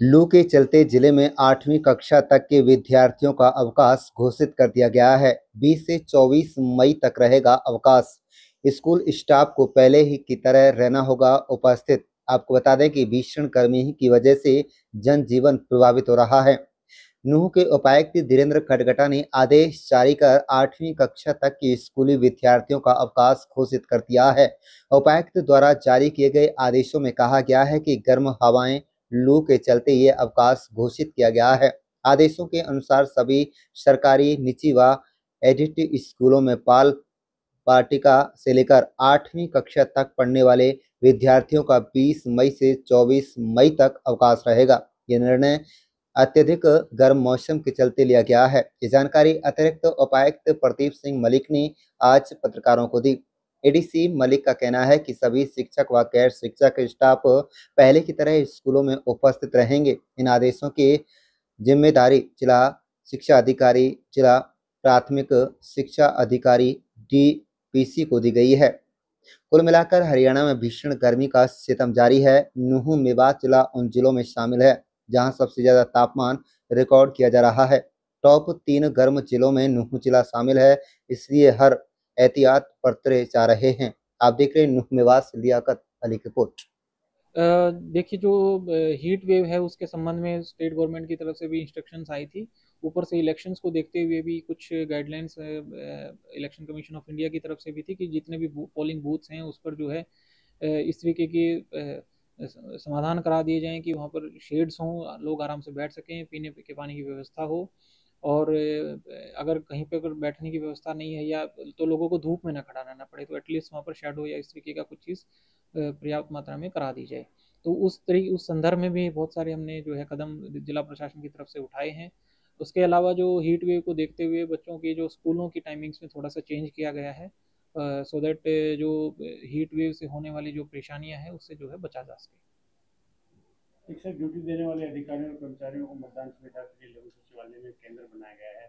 लू के चलते ज़िले में आठवीं कक्षा तक के विद्यार्थियों का अवकाश घोषित कर दिया गया है। 20 से 24 मई तक रहेगा अवकाश। स्कूल स्टाफ को पहले ही की तरह रहना होगा उपस्थित। आपको बता दें कि भीषण गर्मी की वजह से जनजीवन प्रभावित हो रहा है। नूह के उपायुक्त धीरेन्द्र खडगटा ने आदेश जारी कर आठवीं कक्षा तक के स्कूली विद्यार्थियों का अवकाश घोषित कर दिया है। उपायुक्त द्वारा जारी किए गए आदेशों में कहा गया है कि गर्म हवाएँ लू के चलते ये अवकाश घोषित किया गया है। आदेशों के अनुसार सभी सरकारी, निजी व एडिट स्कूलों में पाल पाटिका से लेकर आठवीं कक्षा तक पढ़ने वाले विद्यार्थियों का 20 मई से 24 मई तक अवकाश रहेगा। ये निर्णय अत्यधिक गर्म मौसम के चलते लिया गया है। ये जानकारी अतिरिक्त उपायुक्त प्रदीप सिंह मलिक ने आज पत्रकारों को दी। एडीसी मलिक का कहना है कि सभी शिक्षक व गैर शिक्षक स्टाफ पहले की तरह स्कूलों में उपस्थित रहेंगे। इन आदेशों की ज़िम्मेदारी जिला शिक्षा अधिकारी, जिला प्राथमिक शिक्षा अधिकारी डीपीसी को दी गई है। कुल मिलाकर हरियाणा में भीषण गर्मी का सितम जारी है। नूह मेवात जिला उन जिलों में शामिल है, जहाँ सबसे ज़्यादा तापमान रिकॉर्ड किया जा रहा है। टॉप तीन गर्म जिलों में नूह जिला शामिल है, इसलिए हर एहतियात बरतरे जा रहे हैं। आप देख रहे हैं नुह मेवास लियाकत अली रिपोर्ट। देखिए जो हीट वेव है, उसके संबंध में स्टेट गवर्नमेंट की तरफ़ से भी इंस्ट्रक्शंस आई थी। ऊपर से इलेक्शंस को देखते हुए भी कुछ guidelines election commission of India की तरफ़ से भी थी कि जितने भी पोलिंग बूथ्स हैं, उस पर जो है इस तरीके की समाधान करा दिए जाएँ कि वहाँ पर शेड्स हों, लोग आराम से बैठ सकें पीने के पानी की व्यवस्था हो। और अगर कहीं पे अगर बैठने की व्यवस्था नहीं है या तो लोगों को धूप में ना खड़ा रहना पड़े तो एटलीस्ट वहाँ पर शेडो या इस तरीके का कुछ चीज़ पर्याप्त मात्रा में करा दी जाए। तो उस तरीके उस संदर्भ में भी बहुत सारे हमने जो है कदम जिला प्रशासन की तरफ़ से उठाए हैं। उसके अलावा जो हीट वेव को देखते हुए बच्चों की जो स्कूलों की टाइमिंग्स में थोड़ा सा चेंज किया गया है सो दैट जो हीट वेव से होने वाली जो परेशानियाँ हैं, उससे जो है बचा जा सके। शिक्षक ड्यूटी देने वाले अधिकारियों और कर्मचारियों को मतदान सुविधा के लिए लघु सचिवालय में केंद्र बनाया गया है।